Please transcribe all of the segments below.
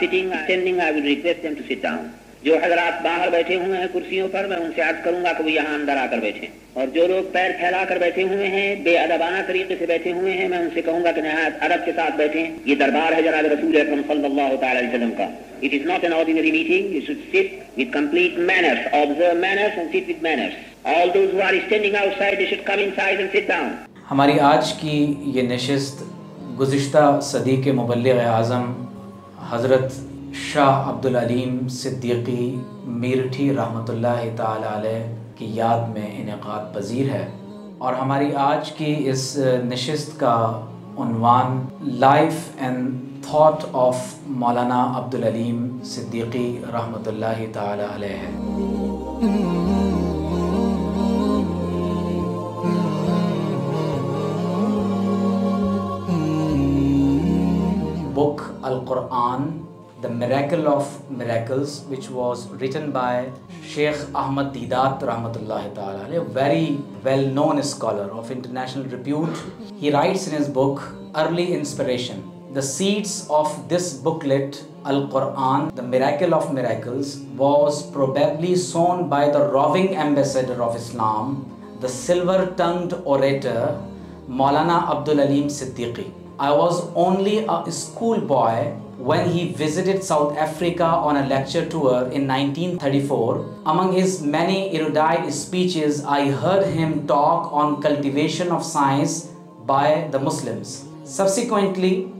sitting, standing, I will request them to sit down. جو حضرات باہر بیٹھے ہوئے ہیں کرسیوں پر میں ان سے عرض کروں گا کہ وہ یہاں اندر آ کر بیٹھیں۔ اور جو لوگ پیر پھیلا کر بیٹھے ہوئے ہیں، بے ادبانہ طریقے سے بیٹھے ہوئے ہیں، میں ان سے کہوں گا کہ نہایت ادب کے ساتھ بیٹھے یہ دربار ہے جناب رسول اکرم صلی اللہ تعالی وسلم کا۔ It is not an ordinary meeting you should sit with complete manners observe manners and sit with manners all those who are standing outside they should come inside and sit down ہماری آج کی یہ نشست گزشتہ صدی کے مبلغ اعظم حضرت شاہ عبدالعلیم صدیقی میرٹھی رحمت اللہ تعالی علیہ کی یاد میں انعقاد پذیر ہے اور ہماری آج کی اس نشست کا عنوان لائف اینڈ تھاٹ آف مولانا عبدالعلیم صدیقی رحمۃ اللہ تعالی علیہ۔ ہے بک القرآن The Miracle of Miracles, which was written by Sheikh Ahmad Deedat Rahmatullah Ta'ala, a very well known scholar of international repute. He writes in his book Early Inspiration. The seeds of this booklet, Al Quran, The Miracle of Miracles, was probably sown by the roving ambassador of Islam, the silver tongued orator Maulana Abdul Alim Siddiqui. I was only a schoolboy when he visited South Africa on a lecture tour in 1934. Among his many erudite speeches, I heard him talk on cultivation of science by the Muslims. Subsequently,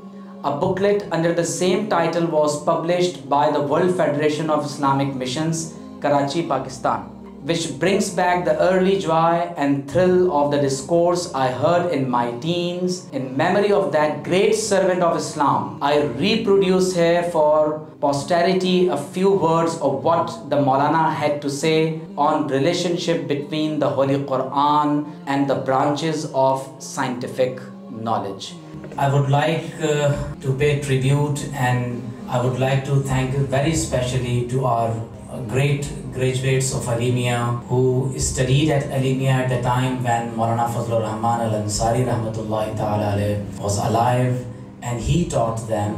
a booklet under the same title was published by the World Federation of Islamic Missions, Karachi, Pakistan which brings back the early joy and thrill of the discourse I heard in my teens. In memory of that great servant of Islam, I reproduce here for posterity a few words of what the Maulana had to say on relationship between the Holy Quran and the branches of scientific knowledge. I would like uh, to pay tribute and I would like to thank very specially to our Uh, great graduates of Alimia who studied at Alimia at the time when Maulana Fazlur Rahman Al Ansari Rahmatullahi Ta'ala was alive and he taught them.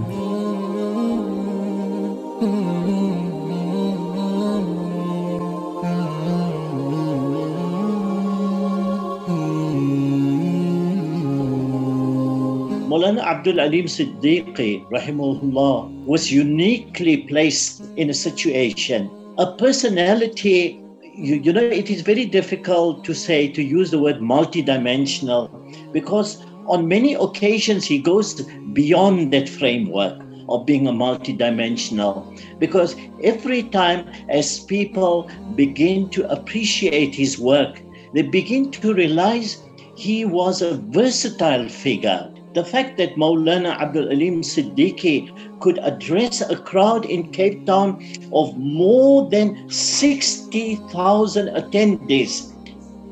Maulana Abdul Alim Siddiqui, rahimahullah, was uniquely placed in a situation a personality you, you, know it is very difficult to say to use the word multidimensional because on many occasions he goes beyond that framework of being a multidimensional. Because every time as people begin to appreciate his work they begin to realize he was a versatile figure the fact that Maulana Abdul Alim Siddiqui could address a crowd in Cape Town of more than 60,000 attendees.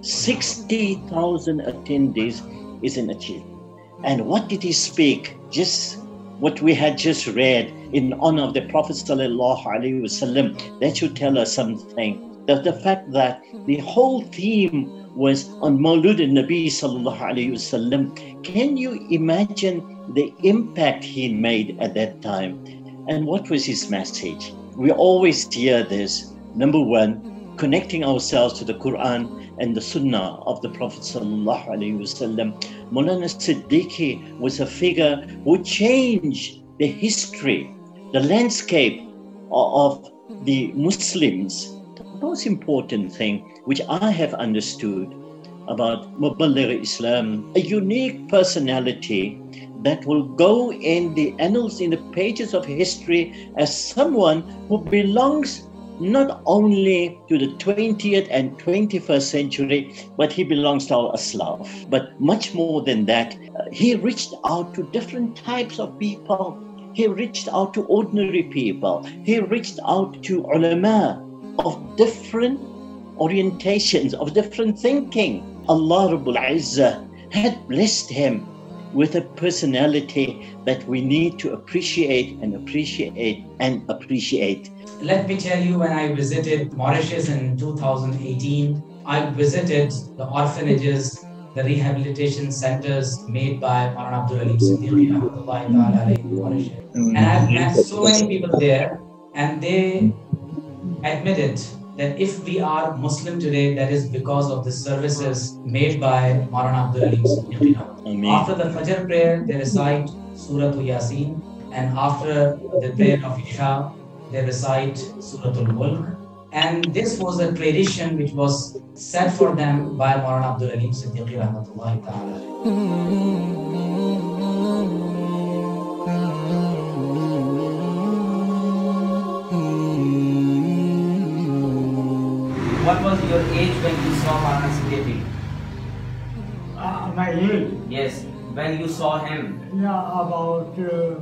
60,000 attendees is an achievement. And what did he speak? Just what we had just read in honor of the Prophet wasallam. That should tell us something. The fact that the whole theme was on Maulud al-Nabi sallallahu alayhi wasallam. Can you imagine the impact he made at that time? And what was his message? We always hear this. Number one, connecting ourselves to the Quran and the Sunnah of the Prophet sallallahu alayhi wasallam. Mulana Siddiqui was a figure who changed the history, the landscape of the Muslims most important thing which I have understood about Muballigh Islam, a unique personality that will go in the annals, in the pages of history as someone who belongs not only to the 20th and 21st century, but he belongs to our Aslaf. But much more than that, uh, he reached out to different types of people. He reached out to ordinary people. He reached out to ulama, of different orientations, of different thinking. Allah Rabbul Izzah had blessed him with a personality that we need to appreciate and appreciate and appreciate. Let me tell you, when I visited Mauritius in 2018, I visited the orphanages, the rehabilitation centers made by Maulana Abdul Alim Siddiqui Mauritius. And I've met so many people there, and they admitted that if we are Muslim today, that is because of the services made by Maulana Abdul Alim After the Fajr prayer, they recite Surah Yasin, and after the prayer of Isha, they recite Surah Al-Mulk. And this was a tradition which was set for them by Maulana Abdul Alim Siddiqui Rahmatullahi Ta'ala. Hmm. What was your age when you saw Manas Devi? Uh, my age? Yes, when you saw him. Yeah, about uh,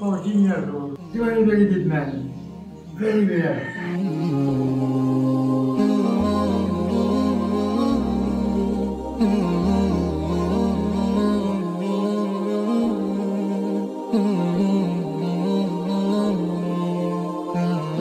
14 years old. He was a very good man. Very well.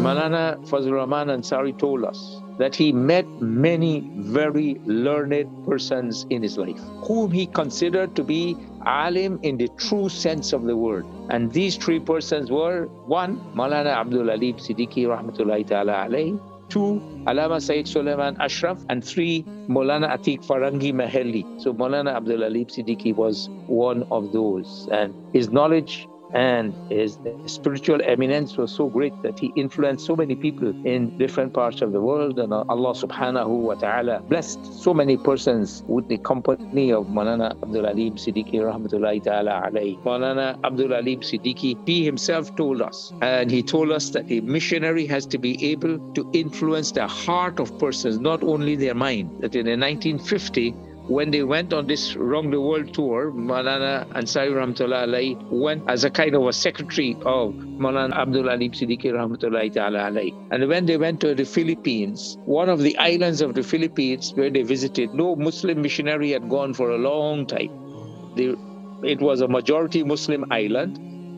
Malana Fazl Rahman Ansari told us that he met many very learned persons in his life, whom he considered to be alim in the true sense of the word. And these three persons were one, Malana Abdul Alim Siddiqui Rahmatullahi Ta'ala alayhi, two, Alama Sayyid Sulaiman Ashraf, and three, Molana Atiq Farangi Mahelli. So Molana Abdul Alim Siddiqui was one of those. And his knowledge and his spiritual eminence was so great that he influenced so many people in different parts of the world. And Allah subhanahu wa ta'ala blessed so many persons with the company of Manana Abdul Alim Siddiqui rahmatullahi ta'ala alayhi. Manana Abdul Alim Siddiqui, he himself told us, and he told us that a missionary has to be able to influence the heart of persons, not only their mind. That in 1950, when they went on this Round the World tour, Malana Ansari Rahmatullah alayhi went as a kind of a secretary of Malana Abdul Alim Siddiqui Rahmatullah ta'ala alayhi. And when they went to the Philippines, one of the islands of the Philippines where they visited, no Muslim missionary had gone for a long time. It was a majority Muslim island,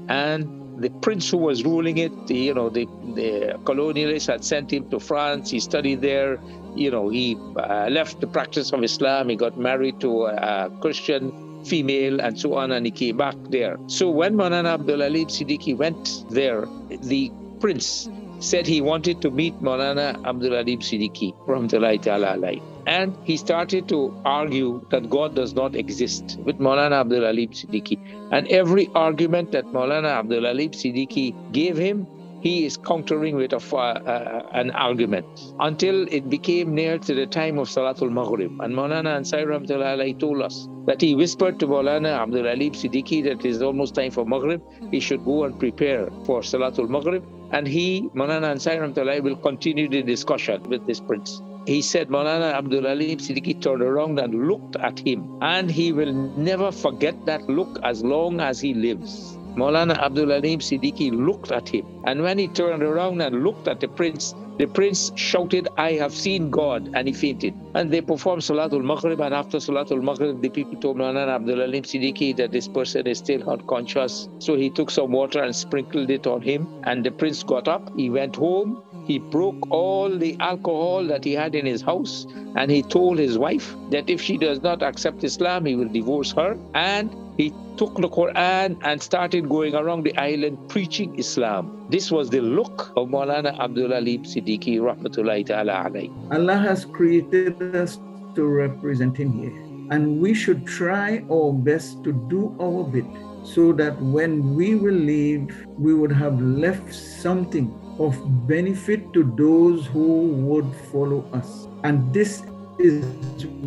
and the prince who was ruling it, the, you know, the, the colonialists had sent him to France. He studied there. You know, he uh, left the practice of Islam. He got married to a, Christian female and so on, and he came back there. So when Manana Abdul Alim Siddiqui went there, the prince said he wanted to meet Maulana Abdul Alim Siddiqui, Rahmatullahi Ta'ala alayhi. And he started to argue that God does not exist with Maulana Abdul Alim Siddiqui. And every argument that Maulana Abdul Alim Siddiqui gave him, he is countering with a, uh, an argument until it became near to the time of Salatul Maghrib. And Maulana Ansari Rahmatullahi told us that he whispered to Maulana Abdul Alim Siddiqui that it is almost time for Maghrib. He should go and prepare for Salatul Maghrib. And he, Maulana Ansari Rahmatullahi, will continue the discussion with this prince he said Maulana Abdul Alim Siddiqui turned around and looked at him, and he will never forget that look as long as he lives. Maulana Abdul Alim Siddiqui looked at him, and when he turned around and looked at the prince, the prince shouted, I have seen God, and he fainted. And they performed Salatul Maghrib, and after Salatul Maghrib, the people told Maulana Abdul Alim Siddiqui that this person is still unconscious. So he took some water and sprinkled it on him, and the prince got up, he went home, he broke all the alcohol that he had in his house, and he told his wife that if she does not accept Islam, he will divorce her, and he took the Quran and started going around the island preaching Islam. This was the look of Maulana Abdul Alim Siddiqui rahmatullahi ta'ala alayhi. Allah has created us to represent him here. And we should try our best to do our bit so that when we will leave, we would have left something of benefit to those who would follow us. And this is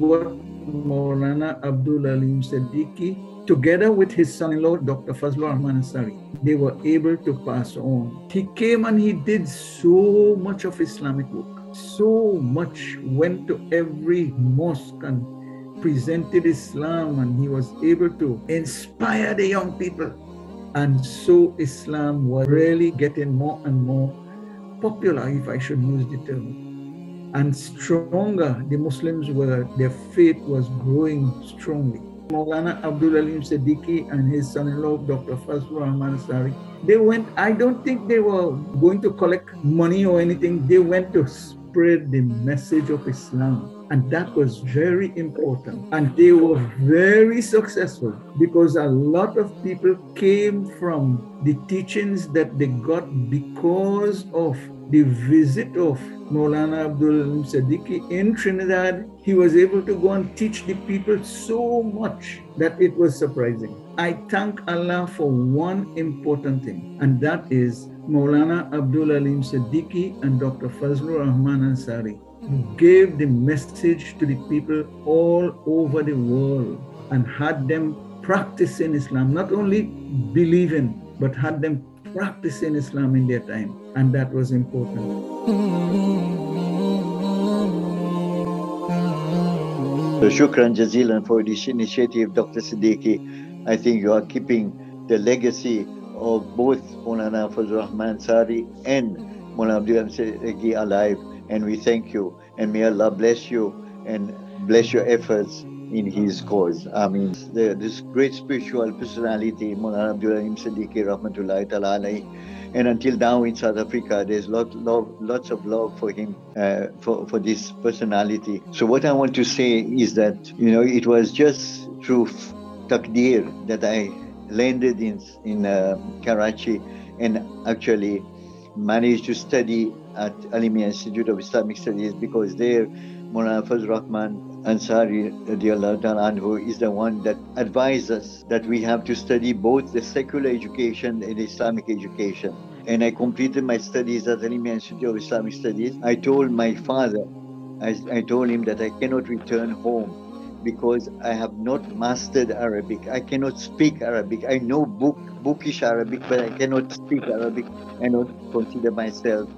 what Maulana Abdul Alim Siddiqui together with his son-in-law, Dr. Fazlur Rahman Ansari, they were able to pass on. He came and he did so much of Islamic work, so much, went to every mosque and presented Islam and he was able to inspire the young people. And so Islam was really getting more and more popular, if I should use the term. and stronger the Muslims were, their faith was growing strongly. Maulana Abdul Alim Siddiqui and his son-in-law, Dr. Fazlur Rahman Sari, they went, I don't think they were going to collect money or anything. They went to spread the message of Islam. And that was very important. And they were very successful because a lot of people came from the teachings that they got because of the visit of Maulana Abdul Siddiqui in Trinidad. He was able to go and teach the people so much that it was surprising. I thank Allah for one important thing, and that is Maulana Abdul Alim Siddiqui and Dr. Fazlur Rahman Ansari gave the message to the people all over the world and had them practicing Islam, not only believing, but had them practicing Islam in their time. And that was important. Shukran jazilan for this initiative, Dr. Siddiqui. I think you are keeping the legacy of both Maulana Fazlur Rahman Sari and Maulana Abdul Siddiqui alive and we thank you. And may Allah bless you and bless your efforts in His cause. I mean, the, this great spiritual personality, Mulana Abdul Rahim Siddiqui Rahmatullahi Ta'ala and until now in South Africa, there's lot, love, lots of love for him, uh, for, for this personality. So what I want to say is that, you know, it was just through takdir that I landed in, in uh, Karachi and actually managed to study at Alimia Institute of Islamic Studies because there Mulana Fazl Rahman Ansari anhu, is the one that advised us that we have to study both the secular education and Islamic education. And I completed my studies at Alimia Institute of Islamic Studies. I told my father, I, I told him that I cannot return home because I have not mastered Arabic. I cannot speak Arabic. I know book, bookish Arabic, but I cannot speak Arabic. I don't consider myself,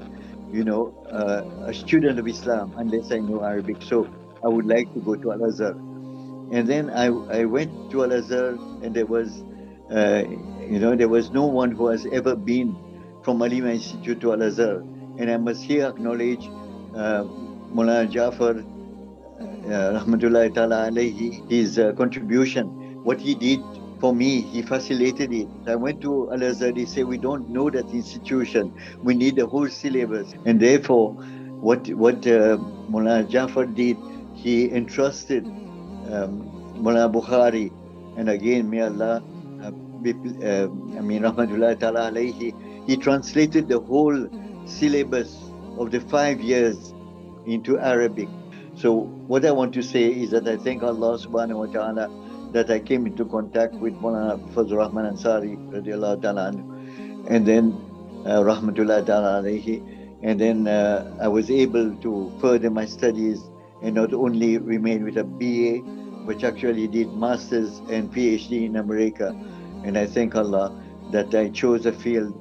you know, uh, a student of Islam unless I know Arabic. So I would like to go to Al Azhar. And then I, I went to Al Azhar, and there was, uh, you know, there was no one who has ever been from Alimia Institute to Al Azhar. And I must here acknowledge uh, Mulana Jafar rahmatullahi ta'ala alayhi, his uh, contribution, what he did for me, he facilitated it. I went to Al Azhar, he said, We don't know that institution. We need the whole syllabus. And therefore, what, what uh, Mullah Jafar did, he entrusted um, Mullah Bukhari, and again, may Allah, uh, be, uh, I mean, Ta'ala alayhi, he translated the whole syllabus of the five years into Arabic. So what I want to say is that I thank Allah subhanahu wa ta'ala that I came into contact with Mulana Fazl Rahman Ansari radiallahu ta'ala and then uh, rahmatullah ta'ala alayhi. And then uh, I was able to further my studies and not only remain with a BA which actually did masters and PhD in America. And I thank Allah that I chose a field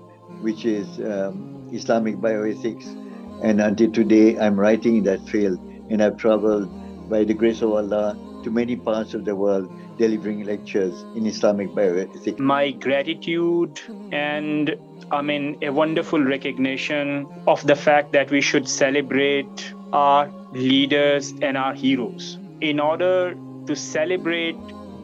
which is um, Islamic bioethics. And until today I'm writing in that field and I've traveled by the grace of Allah to many parts of the world delivering lectures in Islamic bioethics. My gratitude and I mean a wonderful recognition of the fact that we should celebrate our leaders and our heroes. In order to celebrate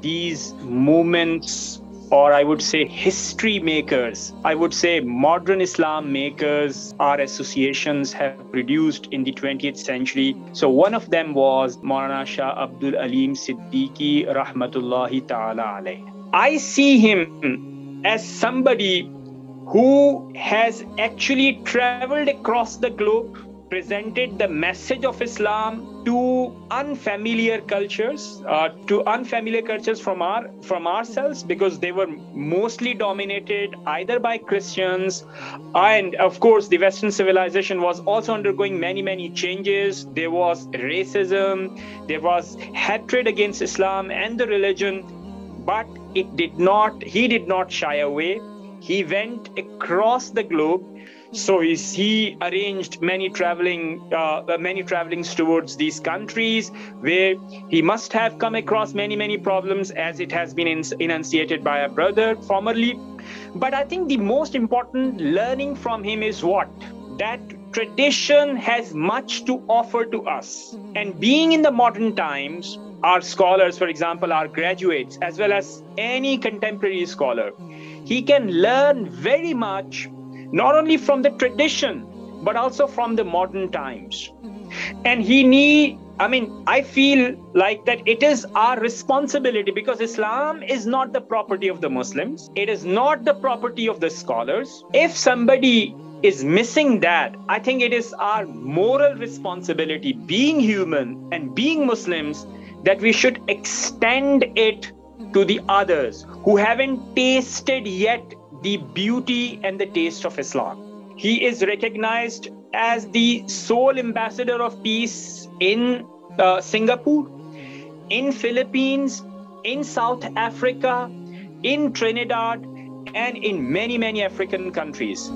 these moments or I would say history makers. I would say modern Islam makers, our associations have produced in the 20th century. So one of them was Maulana Shah Abdul Alim Siddiqui Rahmatullahi Ta'ala alayh. I see him as somebody who has actually traveled across the globe presented the message of Islam to unfamiliar cultures, uh, to unfamiliar cultures from our from ourselves, because they were mostly dominated either by Christians, and of course the Western civilization was also undergoing many many changes. There was racism, there was hatred against Islam and the religion, but it did not. He did not shy away. He went across the globe so he arranged many traveling, uh, uh, many travelings towards these countries where he must have come across many, many problems as it has been enunciated by a brother formerly. But I think the most important learning from him is what? That tradition has much to offer to us. And being in the modern times, our scholars, for example, our graduates, as well as any contemporary scholar, he can learn very much, not only from the tradition, but also from the modern times. And he need, I mean, I feel like that it is our responsibility because Islam is not the property of the Muslims, it is not the property of the scholars. If somebody is missing that, I think it is our moral responsibility, being human and being Muslims, that we should extend it to the others who haven't tasted yet the beauty and the taste of Islam. He is recognized as the sole ambassador of peace in uh, Singapore, in Philippines, in South Africa, in Trinidad, and in many, many African countries.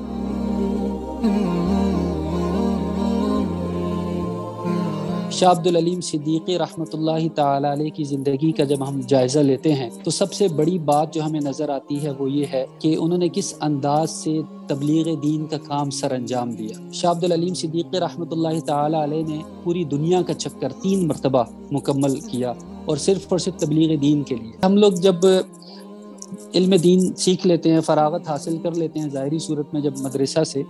شاہ عبد العلیم صدیقی رحمۃ اللہ تعالی علیہ کی زندگی کا جب ہم جائزہ لیتے ہیں، تو سب سے بڑی بات جو ہمیں نظر آتی ہے وہ یہ ہے کہ انہوں نے کس انداز سے تبلیغ دین کا کام سر انجام دیا۔ شاہ عبد العلیم صدیقی رحمۃ اللہ تعالی علیہ نے پوری دنیا کا چکر تین مرتبہ مکمل کیا اور صرف اور صرف تبلیغ دین کے لیے۔ ہم لوگ جب علم دین سیکھ لیتے ہیں، فراغت حاصل کر لیتے ہیں ظاہری صورت میں جب مدرسہ سے،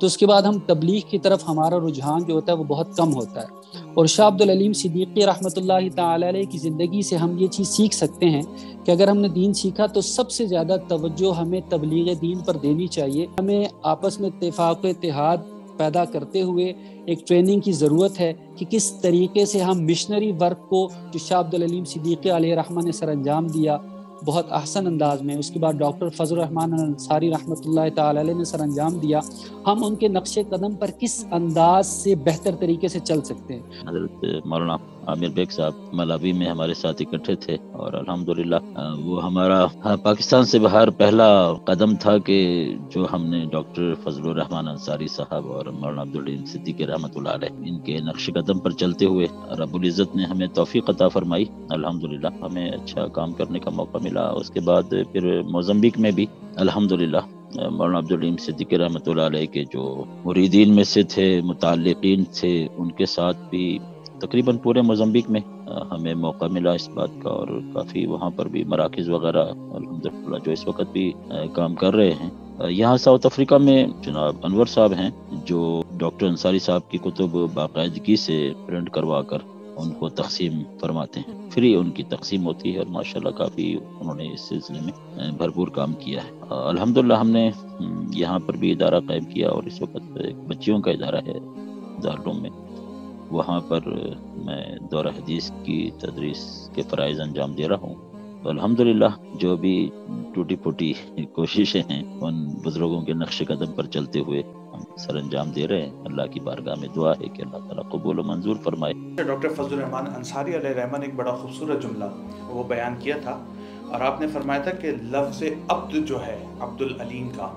تو اس کے بعد ہم تبلیغ کی طرف ہمارا رجحان جو ہوتا ہے وہ بہت کم ہوتا ہے۔ اور شاہ عبد العلیم صدیقی رحمۃ اللہ تعالی علیہ کی زندگی سے ہم یہ چیز سیکھ سکتے ہیں کہ اگر ہم نے دین سیکھا تو سب سے زیادہ توجہ ہمیں تبلیغ دین پر دینی چاہیے۔ ہمیں آپس میں اتفاق اتحاد پیدا کرتے ہوئے ایک ٹریننگ کی ضرورت ہے کہ کس طریقے سے ہم مشنری ورک کو جو شاہ عبد العلیم صدیقی علیہ رحمٰ نے سر انجام دیا بہت احسن انداز میں، اس کے بعد ڈاکٹر فضل الرحمٰن انصاری رحمۃ اللہ تعالی علیہ نے سر انجام دیا۔ ہم ان کے نقش قدم پر کس انداز سے بہتر طریقے سے چل سکتے ہیں؟ حضرت مولانا عامر بیگ صاحب ملاوی میں ہمارے ساتھ اکٹھے تھے اور الحمدللہ وہ ہمارا ہاں، پاکستان سے باہر پہلا قدم تھا کہ جو ہم نے ڈاکٹر فضل الرحمٰن انصاری صاحب اور مولانا عبدالعلیم صدیقی رحمۃ اللہ علیہ ان کے نقش قدم پر چلتے ہوئے رب العزت نے ہمیں توفیق عطا فرمائی۔ الحمدللہ، ہمیں اچھا کام کرنے کا موقع ملا۔ ملا۔ اس کے بعد پھر موزمبک میں بھی، الحمدللہ، مولانا عبدالعلیم صدیقی رحمۃ اللہ علیہ کے جو مریدین میں سے تھے، متعلقین تھے، ان کے ساتھ بھی تقریباً پورے موزمبیک میں ہمیں موقع ملا اس بات کا اور کافی وہاں پر بھی مراکز وغیرہ، الحمدللہ، جو اس وقت بھی کام کر رہے ہیں۔ یہاں ساؤتھ افریقہ میں جناب انور صاحب ہیں، جو ڈاکٹر انصاری صاحب کی کتب باقاعدگی سے پرنٹ کروا کر ان کو تقسیم فرماتے ہیں۔ فری ان کی تقسیم ہوتی ہے اور ماشاءاللہ کافی انہوں نے اس سلسلے میں بھرپور کام کیا ہے۔ الحمدللہ ہم نے یہاں پر بھی ادارہ قائم کیا اور اس وقت ایک بچیوں کا ادارہ ہے دارالعلوم میں۔ وہاں پر میں دورہ حدیث کی تدریس کے فرائض انجام دے رہا ہوں۔ تو الحمدللہ جو بھی ٹوٹی پھوٹی کوششیں ہیں ان بزرگوں کے نقش قدم پر چلتے ہوئے ہم سر انجام دے رہے ہیں۔ اللہ کی بارگاہ میں دعا ہے کہ اللہ تعالیٰ قبول و منظور فرمائے۔ ڈاکٹر فضل الرحمن انصاری علیہ رحمٰن ایک بڑا خوبصورت جملہ وہ بیان کیا تھا اور آپ نے فرمایا تھا کہ لفظ عبد جو ہے، عبد العلیم کا،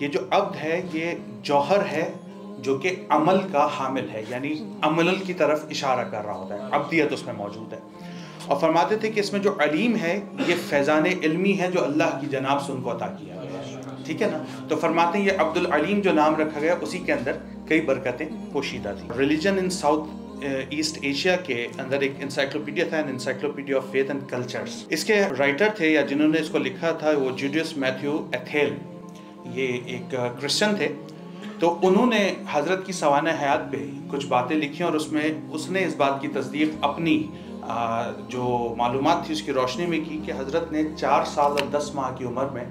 یہ جو عبد ہے، یہ جوہر ہے جو کہ عمل کا حامل ہے یعنی عمل کی طرف اشارہ کر رہا ہوتا ہے، عبدیت اس میں موجود ہے۔ اور فرماتے تھے کہ اس میں جو علیم ہے، یہ فیضان علمی ہے جو اللہ کی جناب سے ان کو عطا کیا ٹھیک ہے نا؟ تو فرماتے ہیں یہ عبد العلیم جو نام رکھا گیا، اسی کے اندر کئی برکتیں پوشیدہ تھیں۔ Religion in south east Asia کے اندر ایک انسائکلوپیڈیا تھا encyclopedia of faith and cultures اس کے رائٹر تھے یا جنہوں نے اس کو لکھا تھا، وہ جوڈیس میتھیو ایتھیل یہ ایک eh, کرسچن تھے۔ تو انہوں نے حضرت کی سوانح حیات پہ کچھ باتیں لکھی اور اس میں اس نے اس بات کی تصدیق اپنی جو معلومات تھی اس کی روشنی میں کی کہ حضرت نے چار سال اور دس ماہ کی عمر میں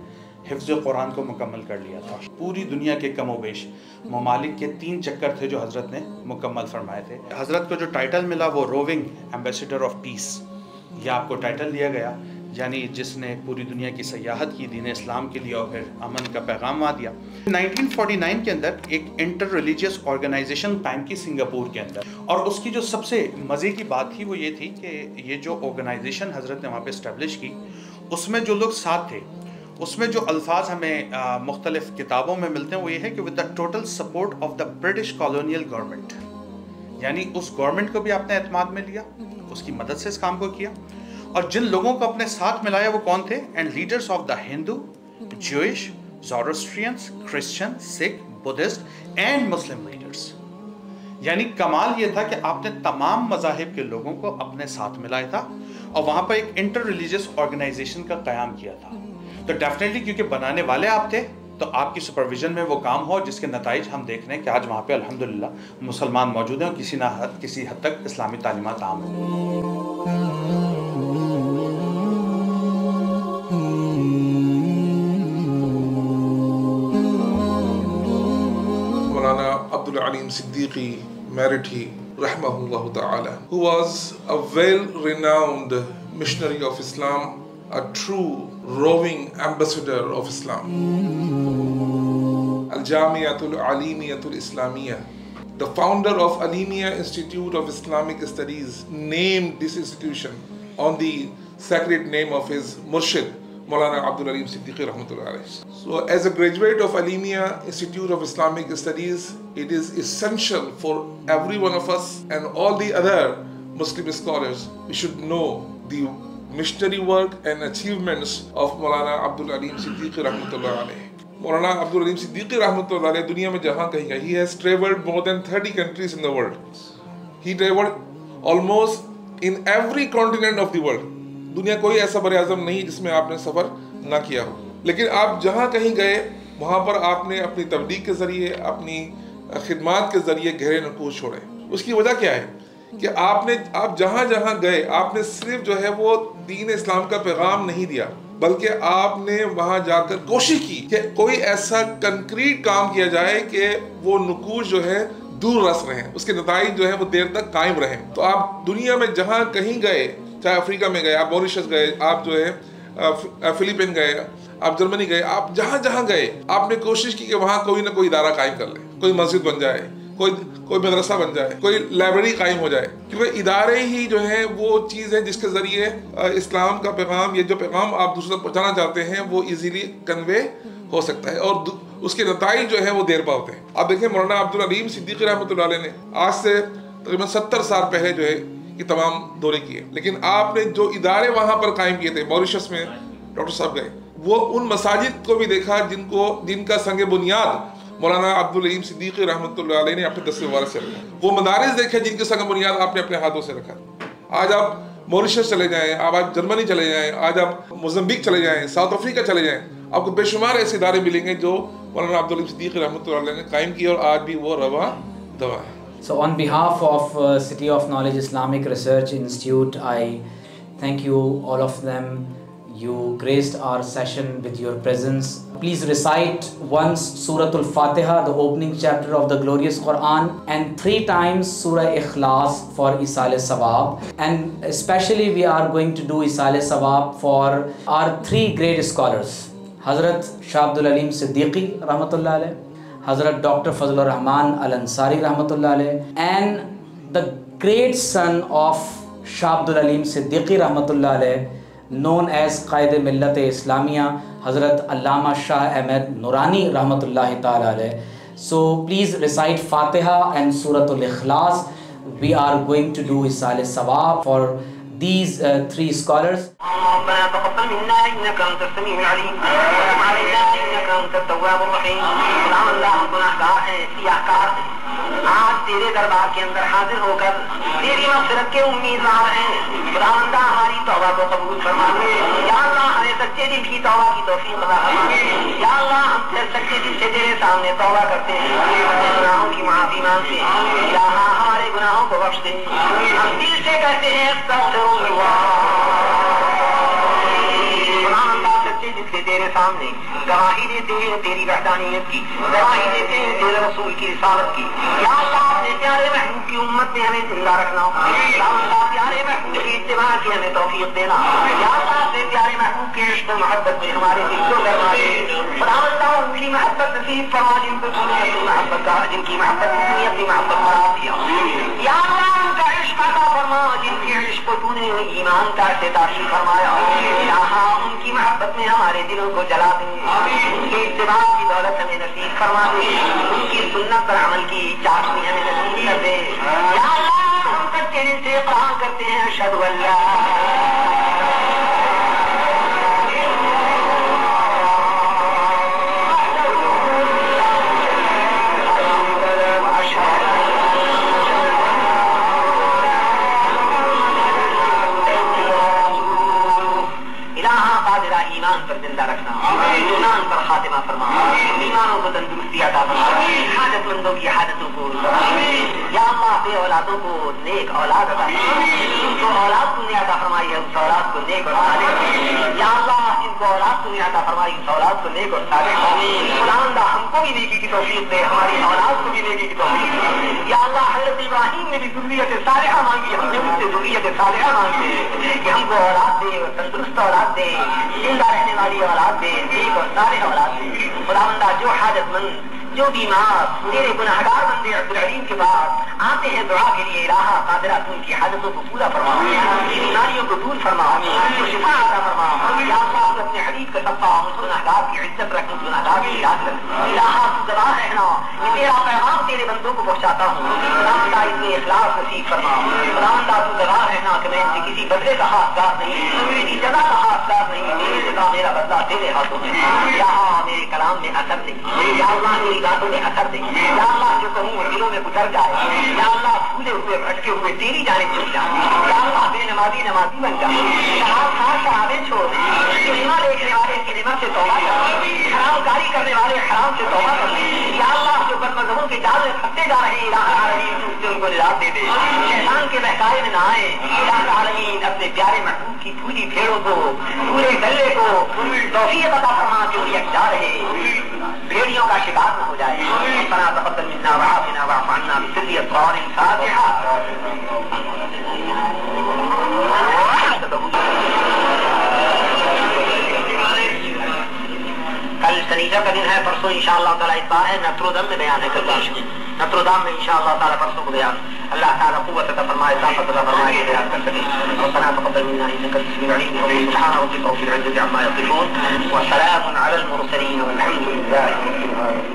حفظ قرآن کو مکمل کر لیا تھا۔ پوری دنیا کے کم و بیش ممالک کے تین چکر تھے جو حضرت نے مکمل فرمائے تھے۔ حضرت کو جو ٹائٹل ملا وہ روونگ ایمبیسیڈر آف پیس یہ آپ کو ٹائٹل دیا گیا۔ یعنی جس نے پوری دنیا کی سیاحت کی دین اسلام کے لیے اور پھر امن کا پیغام آ دیا۔ 1949 کے اندر ایک انٹر ریلیجیس آرگنائزیشن قائم کی سنگاپور کے اندر۔ اور اس کی جو سب سے مزے کی بات تھی وہ یہ تھی کہ یہ جو آرگنائزیشن حضرت نے وہاں پہ اسٹیبلش کی اس میں جو لوگ ساتھ تھے اس میں جو الفاظ ہمیں مختلف کتابوں میں ملتے ہیں وہ یہ ہے کہ with the total support of the British colonial government یعنی اس گورنمنٹ کو بھی آپ نے اعتماد میں لیا اس کی مدد سے اس کام کو کیا اور جن لوگوں کو اپنے ساتھ ملایا وہ کون تھے؟ And leaders of the Hindu Jewish Zoroastrians Christian Sikh Buddhist and Muslim leaders یعنی کمال یہ تھا کہ آپ نے تمام مذاہب کے لوگوں کو اپنے ساتھ ملایا تھا اور وہاں پر ایک انٹر ریلیجیس آرگنائزیشن کا قیام کیا تھا۔ تو ڈیفینیٹلی کیونکہ بنانے والے آپ تھے، تو آپ کی سپرویژن میں وہ کام ہو جس کے نتائج ہم دیکھ رہے ہیں کہ آج وہاں پہ الحمدللہ مسلمان موجود ہیں اور کسی نہ حد، کسی حد تک اسلامی تعلیمات عام ہو Alim Siddiqui Marathi, rahmahullah ta'ala, who was a well-renowned missionary of Islam, a true roving ambassador of Islam. Al-Jamiatul Alimiyatul Islamiyah, the founder of Alimiya Institute of Islamic Studies, named this institution on the sacred name of his Murshid, Maulana Abdul Alim Siddiqui Rahmatullah So, as a graduate of Alimiya Institute of Islamic Studies, it is essential for every one of us and all the other Muslim scholars, we should know the missionary work and achievements of Maulana Abdul Alim Siddiqui Rahmatullah Maulana Abdul Alim Siddiqui Rahmatullah दुनिया में जहाँ कहीं गए, دنیا کوئی ایسا بر اعظم نہیں جس میں آپ نے سفر نہ کیا ہو۔ لیکن آپ جہاں کہیں گئے، وہاں پر آپ نے اپنی تبلیغ کے ذریعے، اپنی خدمات کے ذریعے گہرے نقوص چھوڑے۔ اس کی وجہ کیا ہے؟ کہ آپ نے، آپ جہاں جہاں گئے، آپ نے صرف جو ہے وہ دین اسلام کا پیغام نہیں دیا، بلکہ آپ نے وہاں جا کر کوشش کی کہ کوئی ایسا کنکریٹ کام کیا جائے کہ وہ نقوش جو ہے دور رس رہے اس کے نتائج جو ہے وہ دیر تک قائم رہے تو آپ دنیا میں جہاں کہیں گئے چاہے افریقہ میں گئے، آپ موریشس گئے، آپ جو ہے فلیپین گئے، آپ جرمنی گئے، آپ جہاں جہاں گئے، آپ نے کوشش کی کہ وہاں کوئی نہ کوئی ادارہ قائم کر لیں کوئی مسجد بن جائے، کوئی کوئی مدرسہ بن جائے، کوئی لائبریری قائم ہو جائے۔ کیونکہ ادارے ہی جو ہیں، وہ چیز ہے جس کے ذریعے اسلام کا پیغام یا جو پیغام آپ دوسرے تک پہنچانا چاہتے ہیں، وہ ایزیلی کنوے ہو سکتا ہے اور اس کے نتائج جو ہیں، وہ دیر پا ہوتے ہیں۔ آپ دیکھیں، مولانا عبدالعلیم صدیقی رحمۃ اللہ علیہ نے آج سے تقریباً ستر سال پہلے جو ہے کی تمام دورے کیے۔ لیکن آپ نے جو ادارے وہاں پر قائم کیے تھے موریشس میں، ڈاکٹر صاحب گئے، وہ ان مساجد کو بھی دیکھا جن کو، جن کا سنگ بنیاد مولانا عبدالعیم صدیقی رحمۃ اللہ علیہ نے اپنے دس مبارک سے رکھا۔ وہ مدارس دیکھے جن کے سنگ بنیاد آپ نے اپنے ہاتھوں سے رکھا۔ آج آپ موریشس چلے جائیں آپ آج جرمنی چلے جائیں، آج آپ موزمبک چلے جائیں، ساؤتھ افریقہ چلے جائیں، آپ کو بے شمار ایسے ادارے ملیں گے جو مولانا عبدالعیم صدیقی رحمۃ اللہ علیہ نے قائم کیا اور آج بھی وہ روا دوا ہے So, on behalf of uh, City of Knowledge Islamic Research Institute, I thank you, all of them. You graced our session with your presence. Please recite once Surah Al Fatiha, the opening chapter of the glorious Quran, and three times Surah Ikhlas for Isal Sawab. And especially, we are going to do Isal Sawab for our three great scholars Hazrat Shah Abdul Alim Siddiqui, Rahmatullah alayhi. Hazrat Dr. Fazlur Rahman Al Ansari Rahmatullah and the great son of Shah Abdul Alim Siddiqui Rahmatullah known as Qaid Millat Islamia Hazrat Allama Shah Ahmed Nurani Rahmatullah Ta'ala So please recite Fatiha and Suratul Ikhlas. We are going to do Isal Sawab for these uh, three scholars. آج تیرے دربار کے اندر حاضر ہو کر تیری مفرت کے امیدوار ہیں خداوندہ کی توبہ کو قبول فرما یا اللہ، ہمیں سچے دل کی توبہ کی توفیق عطا فرما یا اللہ، ہم سے سچے دل سے تیرے سامنے توبہ کرتے ہیں۔ اپنے گناہوں کی معافی مانگتے ہیں۔ یا ہاں ہمارے گناہوں کو بخش دے۔ ہم دل سے کہتے ہیں، استغفر اللہ۔ سچے دل سے تیرے سامنے۔ گواہی دیتے ہیں تیری وحدانیت کی، گواہی دیتے ہیں تیرے رسول کی رسالت کی۔ یا اللہ، اپنے پیارے محبوب کی امت میں ہمیں زندہ رکھنا۔ یا اللہ، پیارے محبوب کی اتباع کی ہمیں توفیق دینا۔ یا اللہ، اپنے پیارے محبوب کے عشق و محبت میں ہمارے دل کو کرنا دے خدا اللہ ان کی محبت، نصیب فرما جن کو تم نے اپنی محبت کا، جن کی محبت نے اپنی محبت بنا دیا۔ یا اللہ، ان کا عشق عطا فرما، جن کے عشق کو تو نے ایمان کا سے تعریف فرمایا۔ یا ہاں، ان کی محبت میں ہمارے دلوں کو جلا دیں۔ ان کے اتباع کی دولت ہمیں نصیب فرما دے ان کی سنت پر عمل کی چاشنی ہمیں نصیب کر دے یا اللہ، ہم سب تیرے سے قرآن کرتے ہیں اشد اللہ نیک اور صالح خدا ہم کو بھی نیکی کی توفیق دے، ہماری اولاد کو بھی نیکی کی توفیق دے۔ یا اللہ، حضرت ابراہیم نے بھی ضروریت صالحہ مانگی، ہم نے اس سے ضروریت صالحہ مانگی کہ ہم کو اولاد دے تندرست اولاد دے، زندہ رہنے والی اولاد دے، نیک اور سارے اولاد دے۔ خدا جو حاجت مند جو بیمار تیرے گناہگار بندے رب العلیم کے پاس آتے ہیں دعا کے لیے الہا قادرہ تو ان کی حاجتوں کو پورا فرماؤ۔ بیماریوں کو دور فرما فرماؤ کو شفا عطا فرماؤ۔ یا اللہ اپنے حبیب کا صفا ہم گناہگار کی عزت رکھ گناہگار کی یاد رکھ الہا تو دعا رہنا۔ میں تیرا پیغام تیرے بندوں کو پہنچاتا ہوں۔ راندہ اتنے اخلاص نصیب فرما۔ راندہ تو گواہ رہنا کہ میں کسی بدلے کا حاصلات نہیں میری جگہ کا حاصلات نہیں میرے جگہ میرا بدلہ تیرے ہاتھوں میں یہاں میرے کلام میں اثر دے۔ یا اللہ میری باتوں میں اثر دے۔ یا اللہ جو کہوں دلوں میں گزر جائے۔ یا اللہ پھولے ہوئے، بھٹکے ہوئے، تیری جانے چھوڑ جائے۔ یا اللہ بے نمازی نمازی بن جائے۔ شہاب خاص شہابیں چھوڑ سنیما دیکھنے والے سنیما سے توبہ کر۔ حرام کاری کرنے والے حرام سے توبہ کر یا اللہ، جو بد مذہبوں کے جال میں پھنسے جا رہے ہیں ان کو نجات دے دے۔ شیطان کے بہکارے میں نہ آئے۔ العالمین، اپنے پیارے محبوب کی پوری بھیڑوں کو، پورے گلے کو توفیق عطا فرما، جو یکجا اچھا رہے۔ بھیڑیوں کا شکار نہ ہو جائے۔ فنا تقبل منا وعافنا وعف عنا بسر الطار الفاتحة कल शनीचर का दिन है परसों इंशाअल्लाह ताला इतवार है नत्रोदम में बयान है कल नत्रोदाम में इंशाअल्लाह ताला परसों को बयान अल्लाह ताला कुव्वत अता फरमाए ताकत अता फरमाए कि बयान कर सके रब्बना तक़ब्बल मिन्ना इन्नका अंतल अलीम सुब्हान रब्बिका रब्बिल इज्जति अम्मा यसिफून व सलामुन अलल मुरसलीन वल्हम्दुलिल्लाहि रब्बिल आलमीन